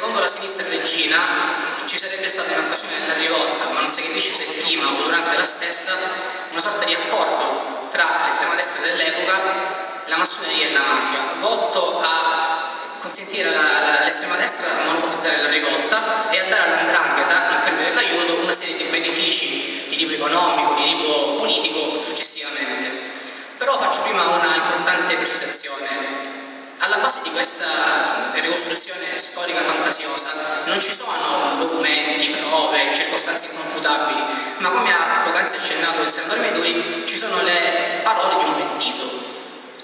secondo la sinistra regina ci sarebbe stata in occasione della rivolta, ma non si capisce se prima o durante la stessa, una sorta di accordo tra l'estrema destra dell'epoca, la massoneria e la mafia, volto a consentire all'estrema destra a monopolizzare la rivolta e a dare all'andrangheta, in cambio dell'aiuto, una serie di benefici di tipo economico, di tipo politico successivamente. Però faccio prima una importante precisazione. Alla base di questa ricostruzione storica fantasiosa non ci sono documenti, prove, circostanze inconfutabili, ma come ha poc'anzi accennato il senatore Meduri, ci sono le parole di un pentito,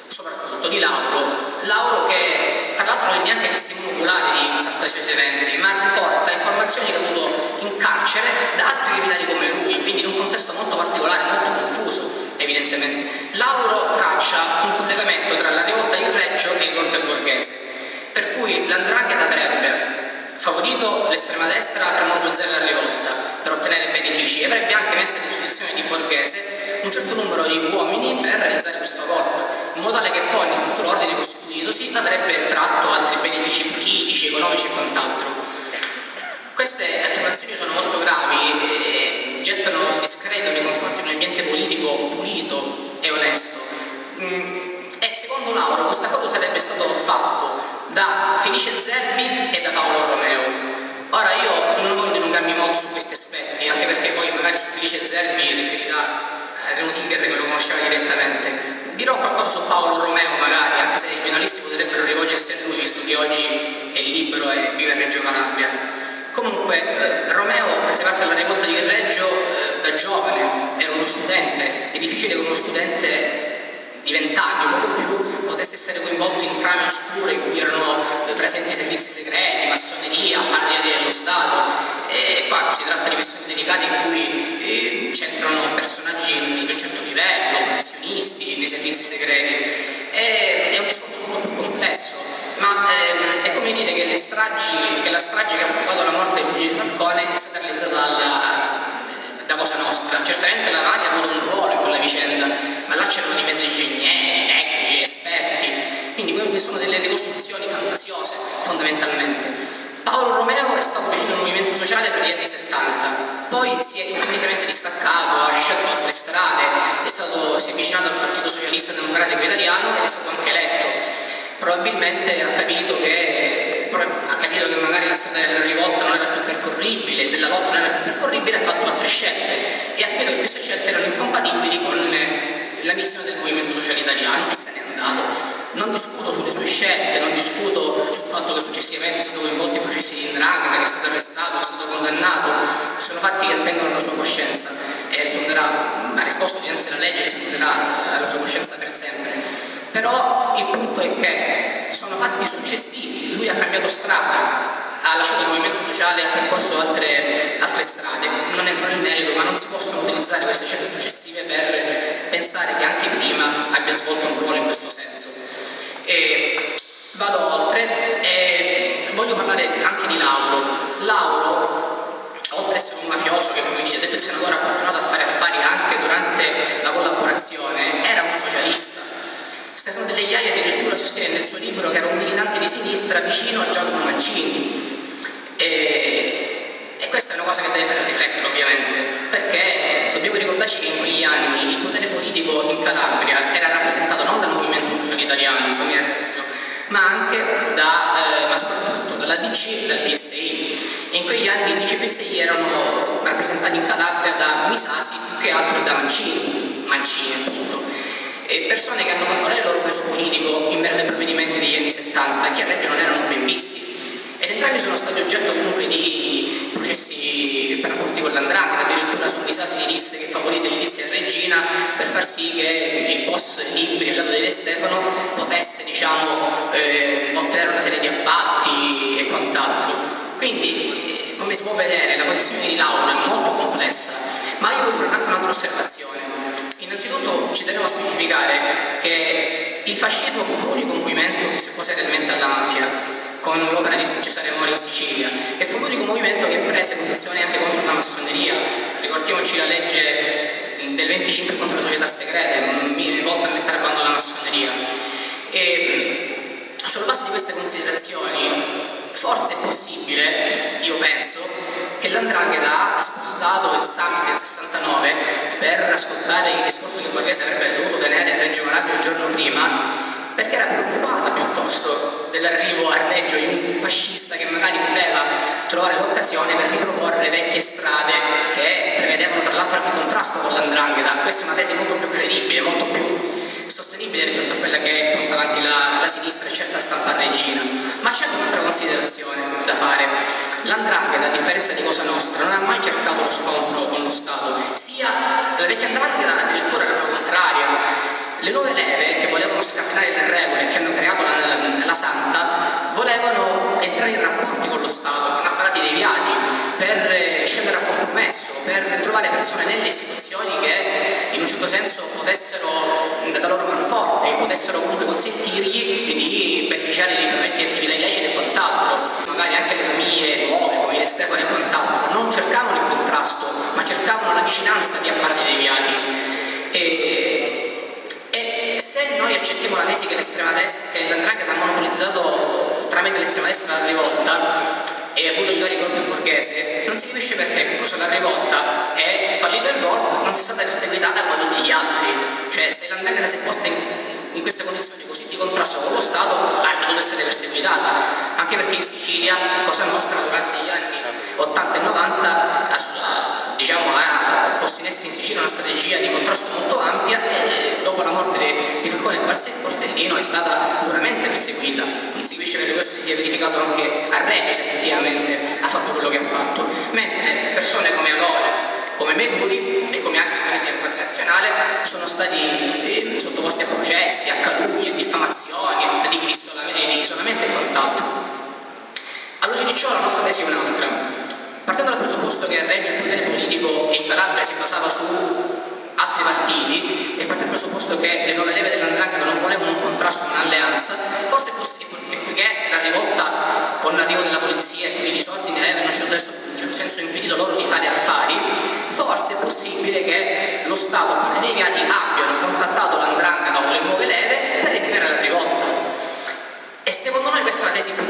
soprattutto di Lauro. Lauro che tra l'altro non è neanche testimone oculare di fantasiosi eventi, ma riporta informazioni che ha avuto in carcere da altri criminali come lui, quindi in un contesto molto particolare, molto confuso evidentemente. Lauro traccia un collegamento tra la rivolta di Reggio e il golpe borghese, per cui l'Andrangheta avrebbe favorito l'estrema destra per mobilizzare la rivolta, per ottenere benefici e avrebbe anche messo a disposizione di Borghese un certo numero di uomini per realizzare questo golpe, in modo tale che poi nel futuro ordine costituitosi avrebbe tratto altri benefici politici, economici e quant'altro. Queste affermazioni sono molto gravi e gettano discreto nei confronti di un ambiente politico pulito e onesto. Mm, e secondo Lauro questa cosa sarebbe stato fatto da Felice Zerbi e da Paolo Romeo. Felice Zerbi riferirà a Reno Tiger che lo conosceva direttamente. Dirò qualcosa su Paolo Romeo magari, anche se i giornalisti potrebbero rivolgersi a lui, visto che oggi è libero e vive a Reggio Calabria. Comunque, eh, Romeo prese parte alla rivolta di Reggio eh, da giovane, era uno studente, è difficile che uno studente di vent'anni, poco più, potesse essere coinvolto in trame oscure in cui erano presenti servizi segreti, massoneria, anni 70, poi si è improvvisamente distaccato, ha scelto altre strade, è stato, si è avvicinato al Partito Socialista Democratico Italiano ed è stato anche eletto. Probabilmente ha capito che, ha capito che magari la strada della rivolta non era più percorribile, della lotta non era più percorribile, ha fatto altre scelte e ha capito che queste scelte erano incompatibili con la missione del Movimento Sociale Italiano e se n'è andato. Non discuto sulle sue scelte, non discuto sul fatto che successivamente è stato coinvolto in processi di indrangheta, che è stato arrestato, che è stato condannato, sono fatti che attengono alla sua coscienza e risponderà, ha risposto dinanzi alla legge, risponderà alla sua coscienza per sempre. Però il punto è che sono fatti successivi, lui ha cambiato strada, ha lasciato il movimento sociale e ha percorso altre, altre strade. Non entro nel merito, ma non si possono utilizzare queste scelte successive per pensare che anche prima abbia svolto un ruolo in questo senso. Senatore ha continuato a fare affari anche durante la collaborazione, era un socialista. Stefano Delle Chiari addirittura sostiene nel suo libro che era un militante di sinistra vicino a Giacomo Mancini e, e, questa è una cosa che deve fare riflettere ovviamente, perché dobbiamo ricordarci che in quegli anni il potere politico in Calabria era rappresentato non dal Movimento Sociale Italiano, come a Reggio, ma anche da, eh, ma soprattutto dalla DC e dal PSI. In quegli anni il PSI erano rappresentati in Calabria da Misasi più che altro da Mancini, Mancini appunto. E persone che hanno fatto lei il loro peso politico in merito ai provvedimenti degli anni 70 che a Reggio non erano ben visti ed entrambi sono stati oggetto comunque di processi per rapporti con l'andrangheta, addirittura su Misasi si disse che favorì l'edilizia Regina per far sì che il boss Libri al lato di De Stefano potesse diciamo, eh, ottenere una serie di appalti e quant'altro. Quindi, come si può vedere, la posizione di Laura è molto complessa, ma io voglio fare anche un'altra osservazione. Innanzitutto ci tenevo a specificare che il fascismo fu l'unico movimento che si oppose realmente alla mafia con l'opera di Cesare Mori in Sicilia e fu l'unico movimento che prese posizione anche contro la massoneria. Ricordiamoci la legge del 25 contro le società segrete, volta a mettere a bando la massoneria. E sulla base di queste considerazioni Forse è possibile, io penso, che l'Andrangheta ha spostato il summit del 69 per ascoltare il discorso che Borghese avrebbe dovuto tenere a Reggio Calabria il giorno prima perché era preoccupata piuttosto dell'arrivo a Reggio di un fascista che magari poteva trovare l'occasione per riproporre vecchie strade che prevedevano tra l'altro anche contrasto con l'andrangheta. Questa è una tesi molto più credibile, molto più sostenibile rispetto a quella che porta avanti la, la sinistra stampa regina. Ma c'è un'altra considerazione da fare. L'andrangheta, a differenza di Cosa Nostra, non ha mai cercato lo scontro con lo Stato, sia la vecchia andrangheta addirittura era il contrario le nuove leve che volevano scatenare le regole che hanno creato la, la, Santa volevano entrare in rapporti scendere a compromesso, per trovare persone nelle istituzioni che in un certo senso potessero, da loro manforte, potessero comunque consentirgli di beneficiare di permetti di attività illecite e quant'altro. Magari anche le famiglie nuove, come le Stefano e quant'altro, non cercavano il contrasto, ma cercavano la vicinanza di apparati deviati. E, se noi accettiamo la tesi che l'estrema destra, che l'andrangheta ha monopolizzato tramite l'estrema destra la rivolta e ha voluto dare il golpe borghese, non si capisce perché, concluso la rivolta è fallito il golpe, non si è stata perseguitata come tutti gli altri. Cioè, se l'andrangheta si è posta in, in queste condizioni così di contrasto con lo Stato, ha dovuto essere perseguitata. Anche perché in Sicilia, cosa nostra, durante gli anni 80 e 90 ha, diciamo, ha posto in essere in Sicilia una strategia di contrasto molto ampia e dopo la morte di, di Falcone e Borsellino è stata duramente perseguita. Perché questo si sia verificato anche a Reggio se effettivamente ha fatto quello che ha fatto. Mentre persone come Alore, come Meguri e come altri esponenti del Guardia Nazionale sono stati eh, sottoposti a processi, a calunnie, diffamazioni, a tentativi di isolamento e quant'altro. Alla luce di ciò la nostra tesi è un'altra. Partendo dal presupposto che a Reggio il potere politico in Calabria si basava su partiti e dal presupposto che le nuove leve dell'Andrangheta non volevano un contrasto, un'alleanza, forse è possibile, e poiché la rivolta con l'arrivo della polizia e quindi i disordini avevano in un certo senso impedito loro di fare affari, forse è possibile che lo Stato e i deviati abbiano contattato l'Andrangheta o le nuove leve per reprimere la rivolta e secondo noi questa è la tesi più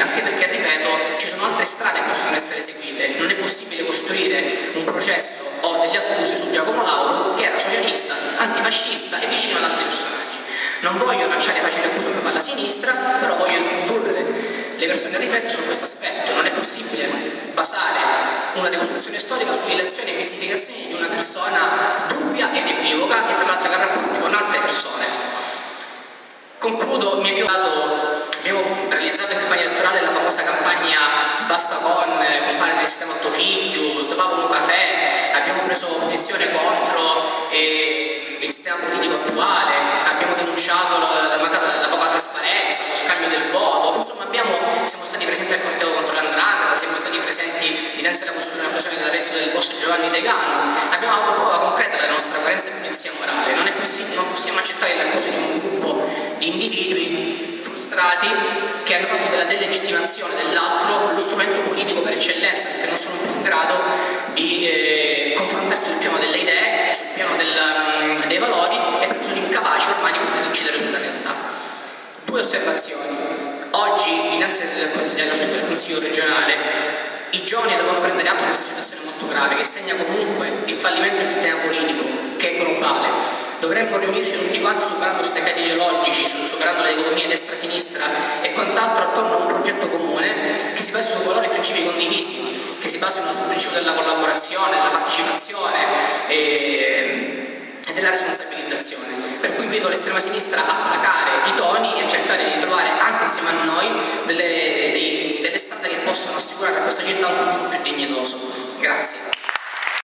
anche perché, ripeto, ci sono altre strade che possono essere seguite. Non è possibile costruire un processo o delle accuse su Giacomo Lauro, che socialista, antifascista e vicino ad altri personaggi. Non voglio lanciare facili accuse come fa la sinistra, però voglio indurre le persone a riflettere su questo aspetto. Non è possibile basare una ricostruzione storica sull'elezione e mistificazione di una persona dubbia ed equivoca che tra l'altro ha rapporti con altre persone. Concludo, mi abbiamo realizzato in campagna elettorale la famosa campagna Basta con, compare del sistema Ottofiglio, Topavo un caffè, abbiamo preso posizione contro eh, il sistema politico attuale, abbiamo denunciato la, la, la, poca trasparenza, lo scambio del voto, insomma abbiamo, siamo stati presenti al corteo contro l'Andrangheta, siamo stati presenti dinanzi alla costruzione dell'arresto del boss Giovanni Tegano, abbiamo avuto prova concreta della nostra coerenza e pulizia morale, non, non possiamo accettare l'accusa di un gruppo di individui frustrati che hanno fatto della delegittimazione dell'altro lo strumento politico per eccellenza, perché non sono più in grado di eh, confrontarsi sul piano delle idee, Due osservazioni. Oggi, dinanzi alla scelta del Consiglio regionale, i giovani devono prendere atto di una situazione molto grave che segna comunque il fallimento del sistema politico, che è globale Dovremmo riunirci tutti quanti superando steccati ideologici, superando le economie destra-sinistra e quant'altro attorno a un progetto comune che si basi su valori e principi condivisi, che si basino sul principio della collaborazione, della partecipazione e, e della responsabilizzazione invito l'estrema sinistra a placare i toni e a cercare di trovare anche insieme a noi delle, dei, delle strade che possono assicurare a questa città un futuro più dignitoso. Grazie.